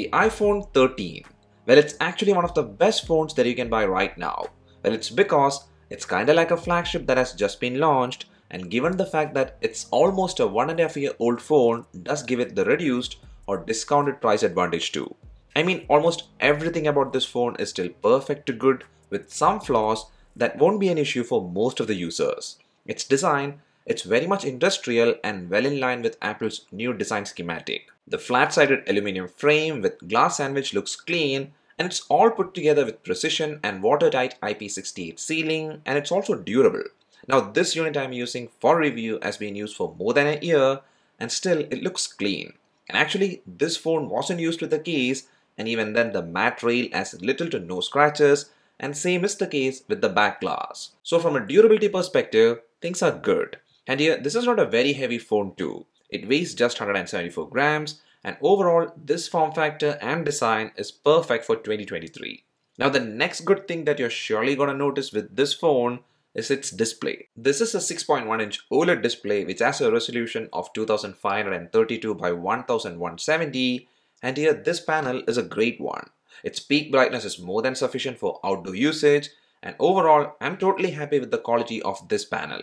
The iPhone 13. Well, it's actually one of the best phones that you can buy right now. Well, it's because it's kinda like a flagship that has just been launched and given the fact that it's almost a one and a half year old phone does give it the reduced or discounted price advantage too. I mean almost everything about this phone is still perfect to good with some flaws that won't be an issue for most of the users. Its design, it's very much industrial and well in line with Apple's new design schematic. The flat-sided aluminum frame with glass sandwich looks clean and it's all put together with precision and watertight IP68 sealing and it's also durable. Now this unit I'm using for review has been used for more than a year and still it looks clean. And actually this phone wasn't used with the case and even then the matte rail has little to no scratches and same is the case with the back glass. So from a durability perspective, things are good. And here, this is not a very heavy phone too. It weighs just 174 grams and overall this form factor and design is perfect for 2023. Now the next good thing that you're surely gonna notice with this phone is its display. This is a 6.1 inch OLED display which has a resolution of 2532 by 1170 and here this panel is a great one. Its peak brightness is more than sufficient for outdoor usage and overall I'm totally happy with the quality of this panel.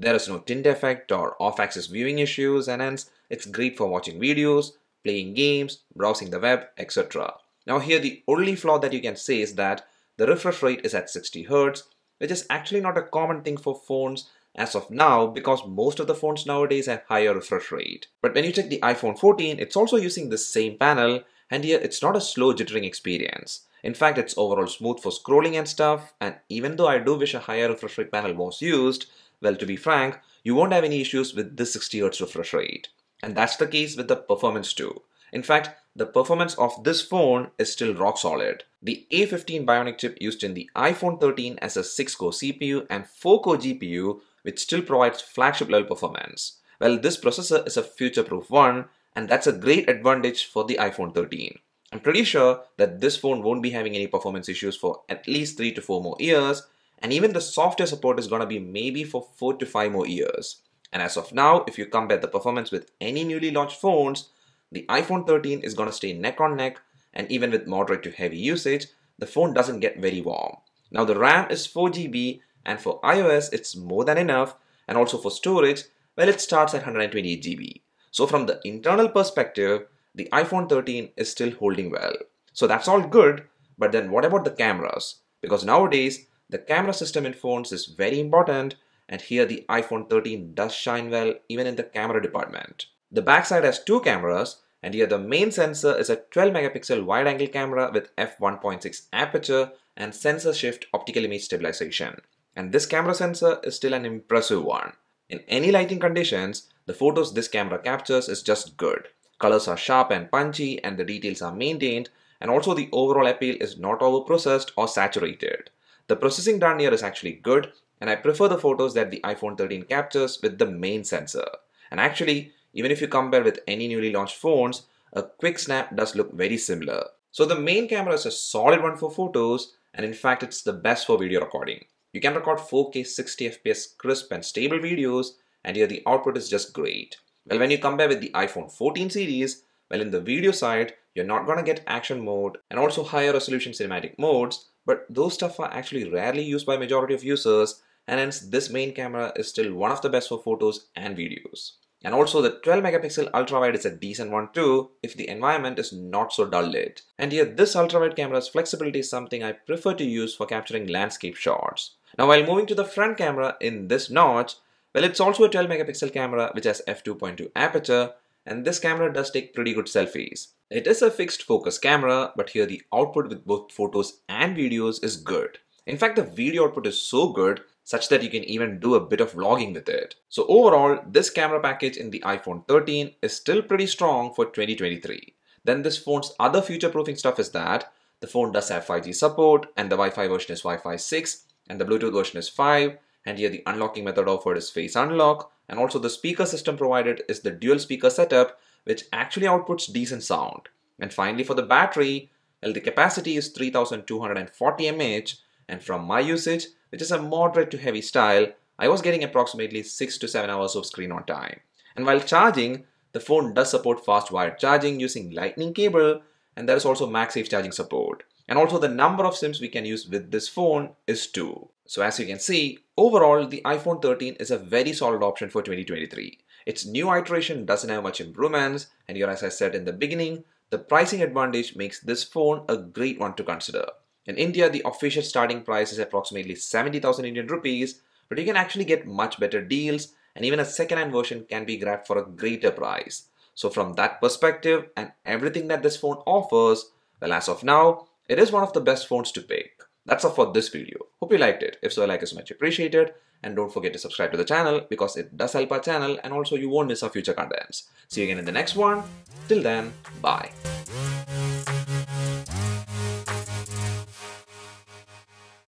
There is no tint effect or off-axis viewing issues and hence it's great for watching videos, playing games, browsing the web, etc. Now here the only flaw that you can say is that the refresh rate is at 60 Hz which is actually not a common thing for phones as of now because most of the phones nowadays have higher refresh rate. But when you check the iPhone 14, it's also using the same panel and here it's not a slow jittering experience. In fact, it's overall smooth for scrolling and stuff and even though I do wish a higher refresh rate panel was used, well to be frank, you won't have any issues with this 60Hz refresh rate. And that's the case with the performance too. In fact, the performance of this phone is still rock solid. The A15 Bionic chip used in the iPhone 13 has a 6-core CPU and 4-core GPU which still provides flagship level performance. Well, this processor is a future-proof one and that's a great advantage for the iPhone 13. I'm pretty sure that this phone won't be having any performance issues for at least 3 to 4 more years and even the software support is gonna be maybe for 4 to 5 more years. And as of now, if you compare the performance with any newly launched phones, the iPhone 13 is gonna stay neck on neck and even with moderate to heavy usage, the phone doesn't get very warm. Now the RAM is 4GB and for iOS it's more than enough and also for storage, well it starts at 128GB. So from the internal perspective, the iPhone 13 is still holding well. So that's all good, but then what about the cameras? Because nowadays, the camera system in phones is very important and here the iPhone 13 does shine well even in the camera department. The backside has two cameras and here the main sensor is a 12 megapixel wide angle camera with f1.6 aperture and sensor shift optical image stabilization. And this camera sensor is still an impressive one. In any lighting conditions, the photos this camera captures is just good. Colors are sharp and punchy and the details are maintained and also the overall appeal is not overprocessed or saturated. The processing done here is actually good and I prefer the photos that the iPhone 13 captures with the main sensor. And actually, even if you compare with any newly launched phones, a quick snap does look very similar. So the main camera is a solid one for photos and in fact it's the best for video recording. You can record 4K 60fps crisp and stable videos and here the output is just great. Well when you compare with the iPhone 14 series, well in the video side you're not gonna get action mode and also higher resolution cinematic modes but those stuff are actually rarely used by majority of users and hence this main camera is still one of the best for photos and videos. And also the 12 megapixel ultra wide is a decent one too if the environment is not so dull lit. And here this ultra wide camera's flexibility is something I prefer to use for capturing landscape shots. Now while moving to the front camera in this notch, well it's also a 12 megapixel camera which has f2.2 aperture and this camera does take pretty good selfies. It is a fixed focus camera but here the output with both photos and videos is good. In fact the video output is so good such that you can even do a bit of vlogging with it. So overall, this camera package in the iPhone 13 is still pretty strong for 2023. Then this phone's other future-proofing stuff is that the phone does have 5G support and the Wi-Fi version is Wi-Fi 6 and the Bluetooth version is 5 and here the unlocking method offered is face unlock and also the speaker system provided is the dual speaker setup which actually outputs decent sound. And finally for the battery, well the capacity is 3240 mAh and from my usage which is a moderate to heavy style, I was getting approximately 6 to 7 hours of screen on time. And while charging, the phone does support fast wired charging using lightning cable and there is also MagSafe charging support. And also the number of SIMs we can use with this phone is 2. So as you can see, overall the iPhone 13 is a very solid option for 2023. Its new iteration doesn't have much improvements and here as I said in the beginning, the pricing advantage makes this phone a great one to consider. In India, the official starting price is approximately 70,000 Indian rupees, but you can actually get much better deals and even a second-hand version can be grabbed for a greater price. So from that perspective and everything that this phone offers, well as of now, it is one of the best phones to pick. That's all for this video. Hope you liked it. If so, a like is much appreciated. And don't forget to subscribe to the channel because it does help our channel and also you won't miss our future contents. See you again in the next one. Till then, bye.